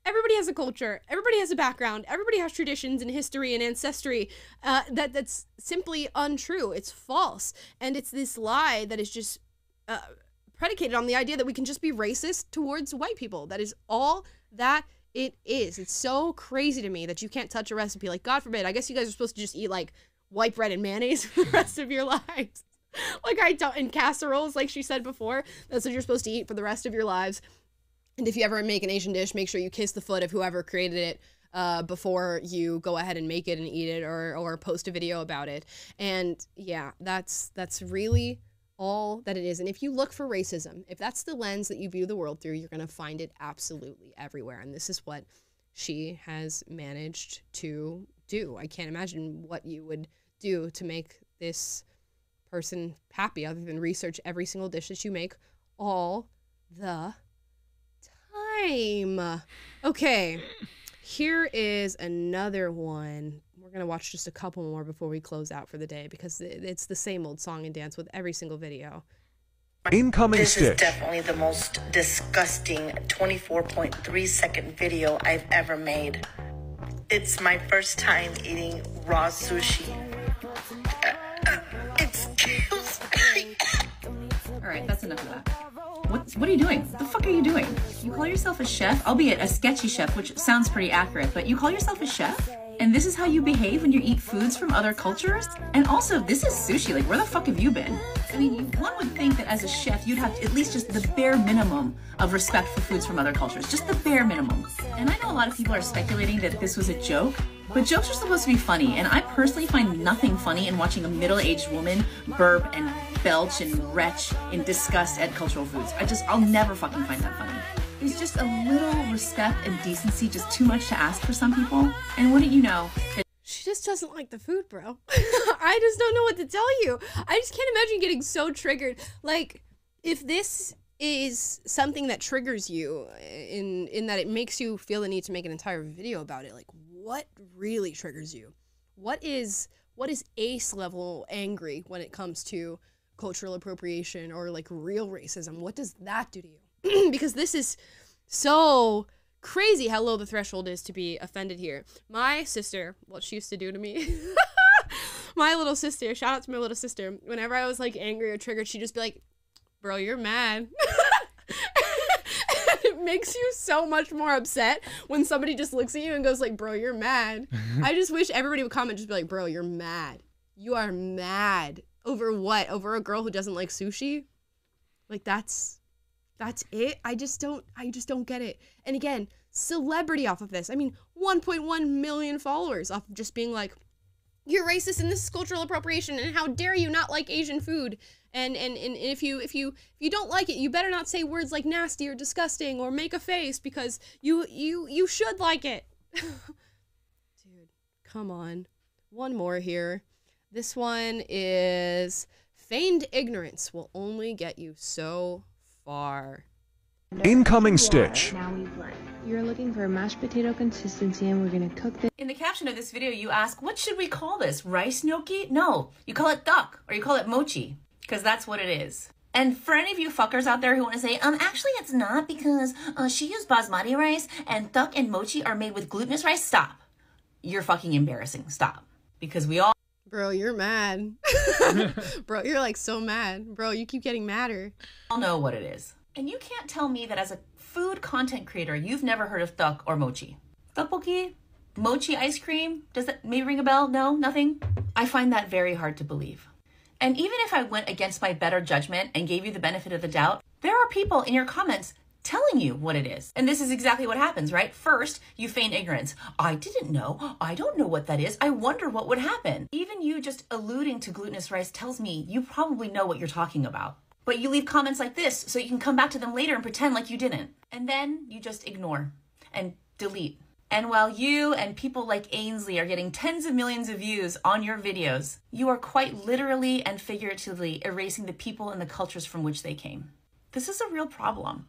everybody has a culture. Everybody has a background. Everybody has traditions and history and ancestry. Uh, that that's simply untrue. It's false, and it's this lie that is just uh, predicated on the idea that we can just be racist towards white people. That is all that it is. It's so crazy to me that you can't touch a recipe. Like, God forbid, I guess you guys are supposed to just eat like white bread and mayonnaise for the rest of your lives. like I don't in casseroles, like she said before. That's what you're supposed to eat for the rest of your lives. And if you ever make an Asian dish, make sure you kiss the foot of whoever created it uh, before you go ahead and make it and eat it or or post a video about it. And yeah, that's that's really all that it is. And if you look for racism, if that's the lens that you view the world through, you're going to find it absolutely everywhere. And this is what she has managed to do. I can't imagine what you would do to make this person happy other than research every single dish that you make all the time. Okay. Here is another one. We're going to watch just a couple more before we close out for the day because it's the same old song and dance with every single video. Incoming This is definitely the most disgusting 24.3 second video I've ever made. It's my first time eating raw sushi. Uh, uh, Excuse me. All right, that's enough of that. What, what are you doing? What the fuck are you doing? You call yourself a chef, albeit a sketchy chef, which sounds pretty accurate, but you call yourself a chef? And this is how you behave when you eat foods from other cultures? And also, this is sushi. Like, where the fuck have you been? I mean, one would think that as a chef, you'd have at least just the bare minimum of respect for foods from other cultures. Just the bare minimum. And I know a lot of people are speculating that this was a joke, but jokes are supposed to be funny, and I personally find nothing funny in watching a middle aged woman burp and belch and retch in disgust at cultural foods. I just, I'll never fucking find that funny. Is just a little respect and decency just too much to ask for some people? And wouldn't you know that She just doesn't like the food, bro. I just don't know what to tell you. I just can't imagine getting so triggered. Like, if this is something that triggers you in in that it makes you feel the need to make an entire video about it, like what really triggers you? What is what is ace level angry when it comes to cultural appropriation or like real racism? What does that do to you? because this is so crazy how low the threshold is to be offended here. My sister, what she used to do to me, my little sister, shout out to my little sister, whenever I was like angry or triggered, she'd just be like, Bro, you're mad. it makes you so much more upset when somebody just looks at you and goes like, "Bro, you're mad." I just wish everybody would comment just be like, "Bro, you're mad. You are mad over what? Over a girl who doesn't like sushi?" Like that's that's it. I just don't I just don't get it. And again, celebrity off of this. I mean, 1.1 million followers off of just being like you're racist and this is cultural appropriation and how dare you not like Asian food? And and, and if you if you if you don't like it, you better not say words like nasty or disgusting or make a face because you you you should like it. Dude, come on. One more here. This one is feigned ignorance will only get you so far. Incoming stitch. Now we've learned. You're looking for a mashed potato consistency and we're gonna cook this. In the caption of this video, you ask, what should we call this? Rice gnocchi? No, you call it tteok or you call it mochi because that's what it is. And for any of you fuckers out there who want to say, um, actually it's not because uh, she used basmati rice and tteok and mochi are made with glutinous rice, stop. You're fucking embarrassing. Stop. Because we all Bro, you're mad. Bro, you're like so mad. Bro, you keep getting madder. all know what it is. And you can't tell me that as a food content creator, you've never heard of tteok or mochi. Tteokbokki? Mochi ice cream? Does that maybe ring a bell? No? Nothing? I find that very hard to believe. And even if I went against my better judgment and gave you the benefit of the doubt, there are people in your comments telling you what it is. And this is exactly what happens, right? First, you feign ignorance. I didn't know. I don't know what that is. I wonder what would happen. Even you just alluding to glutinous rice tells me you probably know what you're talking about. But you leave comments like this so you can come back to them later and pretend like you didn't. And then you just ignore and delete. And while you and people like Ainsley are getting tens of millions of views on your videos, you are quite literally and figuratively erasing the people and the cultures from which they came. This is a real problem.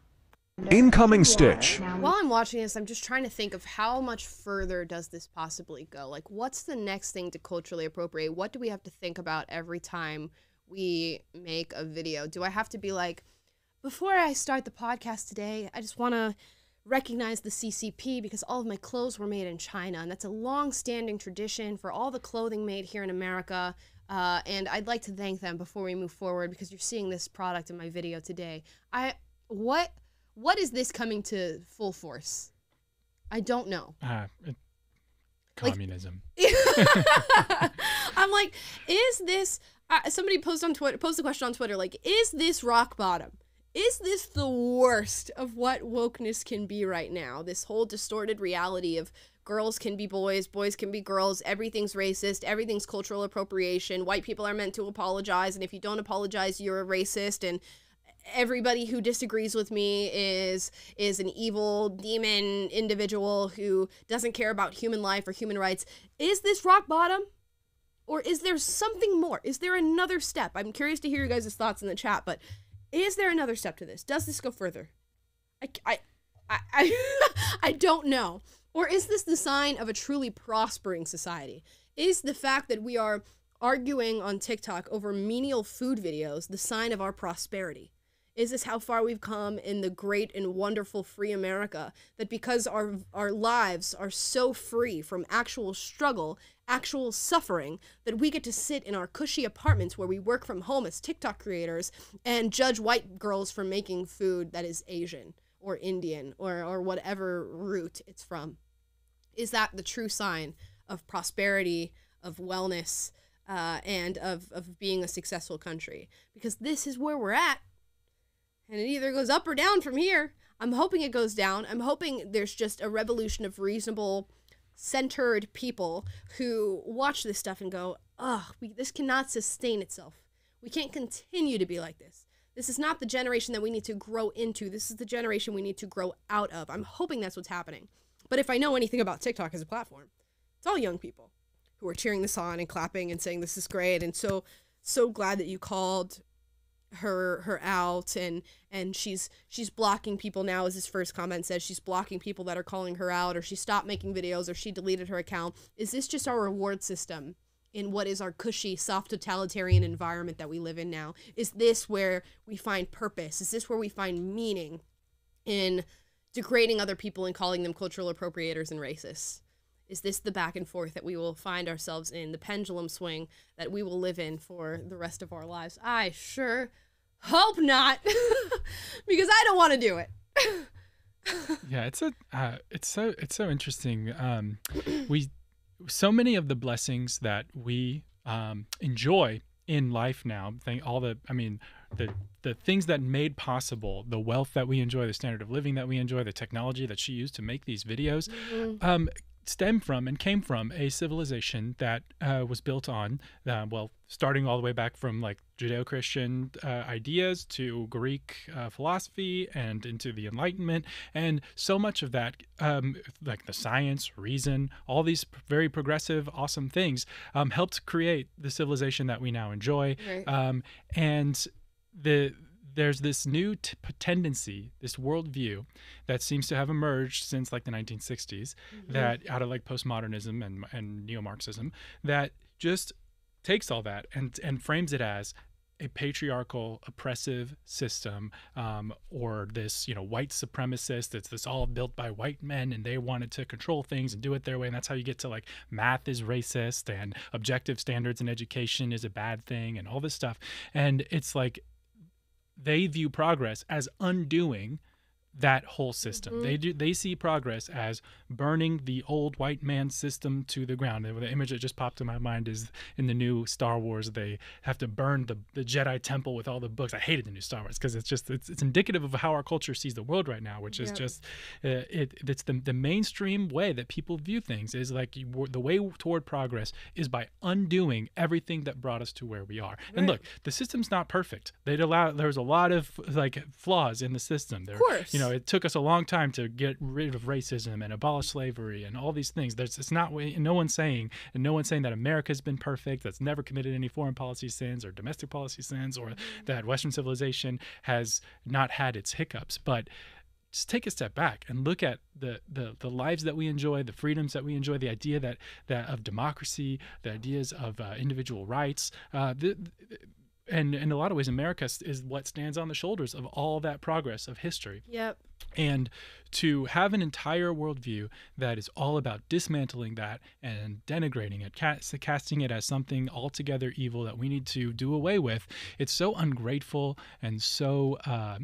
Incoming Stitch. While I'm watching this, I'm just trying to think of how much further does this possibly go? Like, what's the next thing to culturally appropriate? What do we have to think about every time we make a video? Do I have to be like, before I start the podcast today, I just want to recognize the CCP because all of my clothes were made in China, and that's a long-standing tradition for all the clothing made here in America. Uh, and I'd like to thank them before we move forward because you're seeing this product in my video today. I what what is this coming to full force? I don't know. Ah, it, Like- communism. I'm like, is this? Uh, somebody posted on Twitter, posted a question on Twitter, like, is this rock bottom? Is this the worst of what wokeness can be right now? This whole distorted reality of girls can be boys, boys can be girls, everything's racist, everything's cultural appropriation. White people are meant to apologize, and if you don't apologize, you're a racist, and everybody who disagrees with me is is an evil demon individual who doesn't care about human life or human rights. Is this rock bottom? Or is there something more? Is there another step? I'm curious to hear you guys' thoughts in the chat, but is there another step to this? Does this go further? I, I, I, I, don't know. Or is this the sign of a truly prospering society? Is the fact that we are arguing on TikTok over menial food videos the sign of our prosperity? Is this how far we've come in the great and wonderful free America that because our our lives are so free from actual struggle, actual suffering, that we get to sit in our cushy apartments where we work from home as TikTok creators and judge white girls for making food that is Asian or Indian or or whatever root it's from? Is that the true sign of prosperity, of wellness, uh, and of, of being a successful country? Because this is where we're at and it either goes up or down from here. I'm hoping it goes down. I'm hoping there's just a revolution of reasonable, centered people who watch this stuff and go, ugh, we, this cannot sustain itself. We can't continue to be like this. This is not the generation that we need to grow into. This is the generation we need to grow out of. I'm hoping that's what's happening. But if I know anything about TikTok as a platform, it's all young people who are cheering this on and clapping and saying this is great and so so glad that you called her her out and and she's she's blocking people now as his first comment says. She's blocking people that are calling her out or she stopped making videos or she deleted her account. Is this just our reward system in what is our cushy soft totalitarian environment that we live in now? Is this where we find purpose? Is this where we find meaning in degrading other people and calling them cultural appropriators and racists is this the back and forth that we will find ourselves in the pendulum swing that we will live in for the rest of our lives? I sure hope not because i don't want to do it. Yeah it's a uh, it's so it's so interesting. Um we so many of the blessings that we um enjoy in life now thank all the i mean the the things that made possible the wealth that we enjoy the standard of living that we enjoy the technology that she used to make these videos um stem from and came from a civilization that uh, was built on, uh, well, starting all the way back from like Judeo Christian uh, ideas to Greek uh, philosophy and into the Enlightenment. And so much of that, um, like the science, reason, all these very progressive, awesome things, um, helped create the civilization that we now enjoy. Right. Um, and the there's this new t- tendency, this worldview that seems to have emerged since like the 1960s, that out of like postmodernism and and neo-Marxism, that just takes all that and and frames it as a patriarchal oppressive system um, or this you know white supremacist it's this all built by white men and they wanted to control things and do it their way and that's how you get to like math is racist and objective standards in education is a bad thing and all this stuff. And it's like they view progress as undoing that whole system. They do they see progress as burning the old white man system to the ground. And the image that just popped in my mind is in the new Star Wars they have to burn the, the Jedi temple with all the books. I hated the new Star Wars because it's just it's, it's indicative of how our culture sees the world right now, which is Yep. just uh, it it's the the mainstream way that people view things is like you, the way toward progress is by undoing everything that brought us to where we are. And look, the system's not perfect. They'd allow there's a lot of like flaws in the system. There, of course. you know, it took us a long time to get rid of racism and abolish slavery and all these things. There's it's not no one's saying and no one's saying that America's been perfect. That's never committed any foreign policy sins or domestic policy sins or that Western civilization has not had its hiccups. But just take a step back and look at the, the the lives that we enjoy, the freedoms that we enjoy, the idea that that of democracy, the ideas of uh, individual rights. Uh, the, and in a lot of ways, America is what stands on the shoulders of all that progress of history. Yep. And to have an entire worldview that is all about dismantling that and denigrating it, cast, casting it as something altogether evil that we need to do away with, it's so ungrateful and so uh,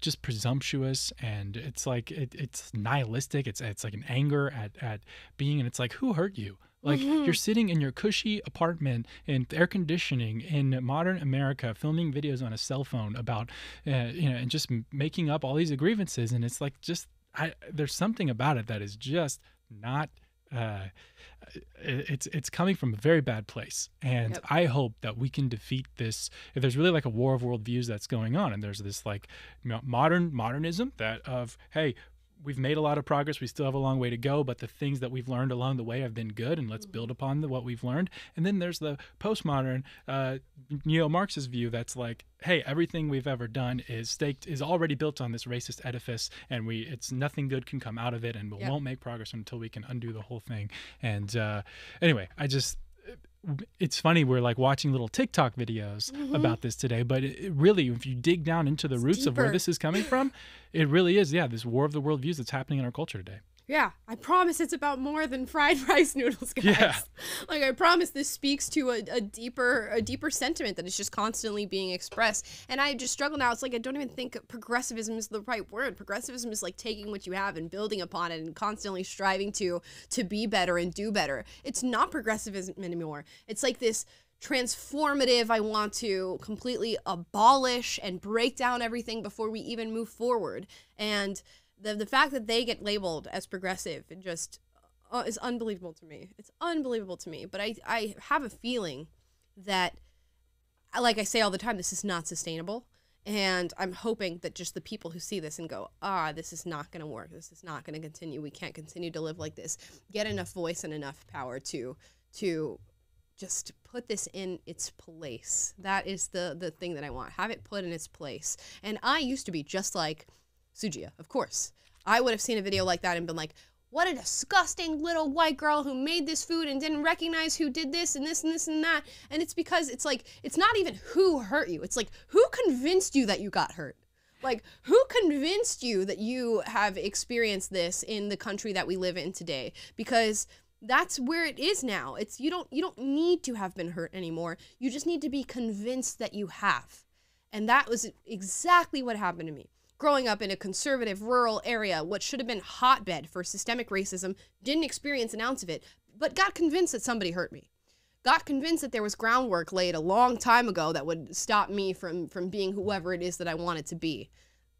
just presumptuous. And it's like it, it's nihilistic. It's it's like an anger at at being, and it's like who hurt you? Like Mhm. you're sitting in your cushy apartment in air conditioning in modern America, filming videos on a cell phone about, uh, you know, and just making up all these grievances, and it's like just I, there's something about it that is just not. Uh, it's it's coming from a very bad place, and Yep. I hope that we can defeat this. If there's really like a war of worldviews that's going on, and there's this like modern modernism that of hey, we've made a lot of progress. We still have a long way to go, but the things that we've learned along the way have been good, and let's build upon the, what we've learned. And then there's the postmodern uh, neo-Marxist view that's like, hey, everything we've ever done is staked, is already built on this racist edifice, and we, it's nothing good can come out of it, and we Yep. won't make progress until we can undo the whole thing. And uh, anyway, I just it's funny we're like watching little TikTok videos Mhm. about this today, but it, really, if you dig down into the roots of where this is coming from, it really is, yeah, this war of the worldviews that's happening in our culture today. Yeah, I promise it's about more than fried rice noodles, guys. Yeah. Like I promise this speaks to a, a deeper a deeper sentiment that is just constantly being expressed. And I just struggle now. It's like I don't even think progressivism is the right word. Progressivism is like taking what you have and building upon it and constantly striving to to be better and do better. It's not progressivism anymore. It's like this transformative I want to completely abolish and break down everything before we even move forward. And the the fact that they get labeled as progressive and just uh, is unbelievable to me. It's unbelievable to me. But I I have a feeling that, like I say all the time, this is not sustainable. And I'm hoping that just the people who see this and go, ah, this is not going to work. This is not going to continue. We can't continue to live like this. Get enough voice and enough power to to just put this in its place. That is the the thing that I want. Have it put in its place. And I used to be just like Soogia, of course. I would have seen a video like that and been like, what a disgusting little white girl who made this food and didn't recognize who did this and this and this and that. And it's because it's like, it's not even who hurt you. It's like, who convinced you that you got hurt? Like, who convinced you that you have experienced this in the country that we live in today? Because that's where it is now. It's you don't you don't need to have been hurt anymore. You just need to be convinced that you have. And that was exactly what happened to me. Growing up in a conservative rural area, what should have been hotbed for systemic racism, didn't experience an ounce of it, but got convinced that somebody hurt me. Got convinced that there was groundwork laid a long time ago that would stop me from from being whoever it is that I wanted to be.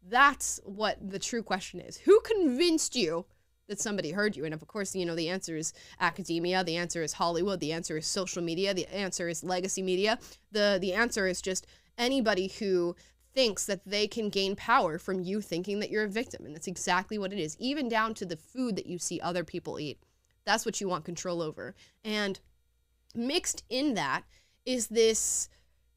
That's what the true question is. Who convinced you that somebody heard you? And of course, you know, the answer is academia, the answer is Hollywood, the answer is social media, the answer is legacy media. The the answer is just anybody who thinks that they can gain power from you thinking that you're a victim. And that's exactly what it is, even down to the food that you see other people eat. That's what you want control over. And mixed in that is this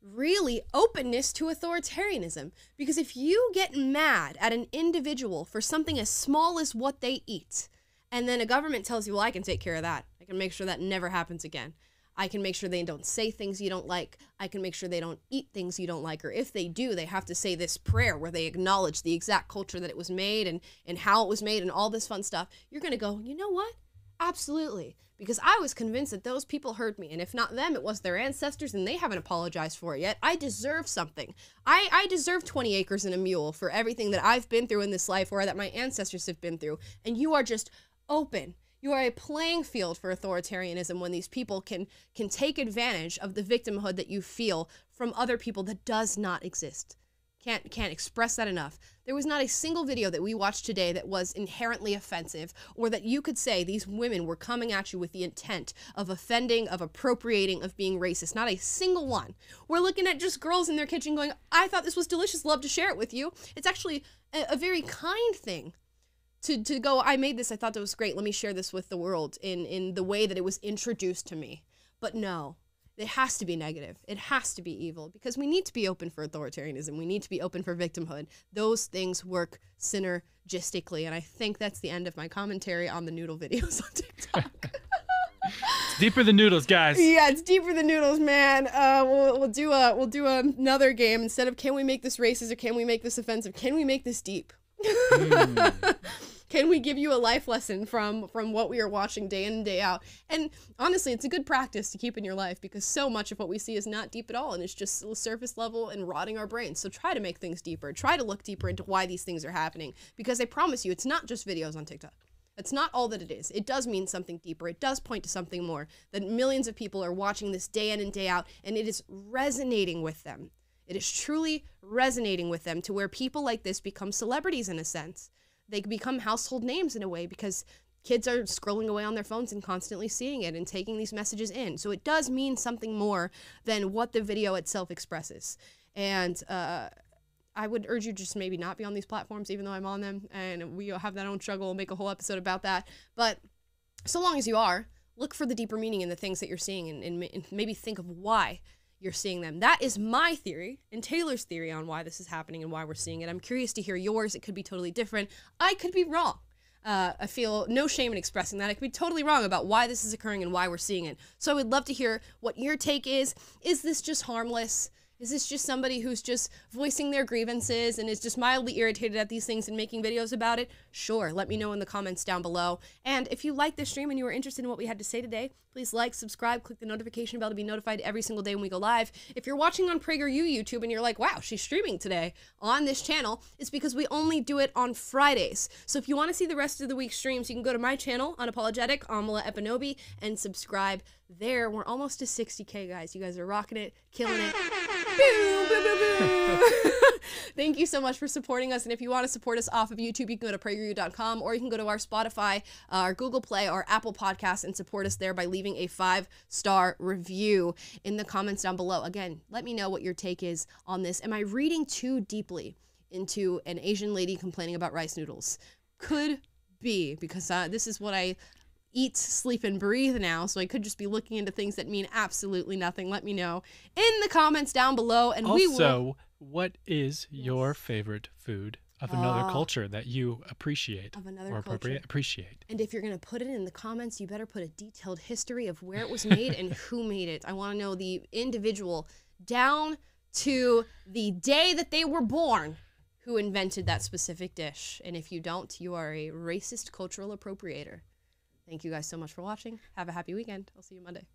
really openness to authoritarianism. Because if you get mad at an individual for something as small as what they eat, and then a government tells you, well, I can take care of that, I can make sure that never happens again. I can make sure they don't say things you don't like. I can make sure they don't eat things you don't like. Or if they do, they have to say this prayer where they acknowledge the exact culture that it was made and, and how it was made and all this fun stuff. You're going to go, you know what? Absolutely. Because I was convinced that those people heard me. And if not them, it was their ancestors and they haven't apologized for it yet. I deserve something. I, I deserve 20 acres and a mule for everything that I've been through in this life or that my ancestors have been through. And you are just open you are a playing field for authoritarianism when these people can can take advantage of the victimhood that you feel from other people that does not exist. Can't can't express that enough. There was not a single video that we watched today that was inherently offensive or that you could say these women were coming at you with the intent of offending, of appropriating, of being racist. Not a single one. We're looking at just girls in their kitchen going, "I thought this was delicious. Love to share it with you." It's actually a, a very kind thing to to go i made this i thought that was great let me share this with the world in in the way that it was introduced to me but no it has to be negative it has to be evil because we need to be open for authoritarianism we need to be open for victimhood those things work synergistically and i think that's the end of my commentary on the noodle videos on tiktok It's deeper than noodles, guys. yeah, it's deeper than noodles, man. Uh, we'll, we'll do a we'll do another game instead of can we make this racist or can we make this offensive? Can we make this deep? Can we give you a life lesson from from what we are watching day in and day out? And honestly, it's a good practice to keep in your life because so much of what we see is not deep at all and it's just surface level and rotting our brains. So try to make things deeper. Try to look deeper into why these things are happening because I promise you, it's not just videos on TikTok. That's not all that it is. It does mean something deeper. It does point to something more. That millions of people are watching this day in and day out, and it is resonating with them. It is truly resonating with them to where people like this become celebrities in a sense. They become household names in a way because kids are scrolling away on their phones and constantly seeing it and taking these messages in. So it does mean something more than what the video itself expresses. And uh, I would urge you just maybe not be on these platforms, even though I'm on them. And we have that own struggle. We'll make a whole episode about that. But so long as you are, look for the deeper meaning in the things that you're seeing and, and, and maybe think of why you're seeing them. That is my theory and Taylor's theory on why this is happening and why we're seeing it. I'm curious to hear yours. It could be totally different. I could be wrong. Uh, I feel no shame in expressing that. I could be totally wrong about why this is occurring and why we're seeing it. So I would love to hear what your take is. Is this just harmless? Is this just somebody who's just voicing their grievances and is just mildly irritated at these things and making videos about it? Sure, let me know in the comments down below. And if you like this stream and you were interested in what we had to say today, please like, subscribe, click the notification bell to be notified every single day when we go live. If you're watching on PragerU YouTube and you're like, wow, she's streaming today on this channel, it's because we only do it on Fridays. So if you want to see the rest of the week's streams, you can go to my channel, Unapologetic, Amala Ekpunobi, and subscribe there. We're almost to 60k, guys. You guys are rocking it, killing it. Thank you so much for supporting us. And if you want to support us off of YouTube, you can go to prageru.com or you can go to our Spotify, uh, our Google Play, our Apple Podcast and support us there by leaving a five star review in the comments down below. Again, let me know what your take is on this. Am I reading too deeply into an Asian lady complaining about rice noodles? Could be because uh, this is what I eat, sleep, and breathe now. So I could just be looking into things that mean absolutely nothing. Let me know in the comments down below, and we will. Also, what is your favorite food of another Ah. culture that you appreciate Of another or culture. appreciate? And if you're going to put it in the comments, you better put a detailed history of where it was made and who made it. I want to know the individual down to the day that they were born who invented that specific dish. And if you don't, you are a racist cultural appropriator. Thank you guys so much for watching. Have a happy weekend. I'll see you Monday.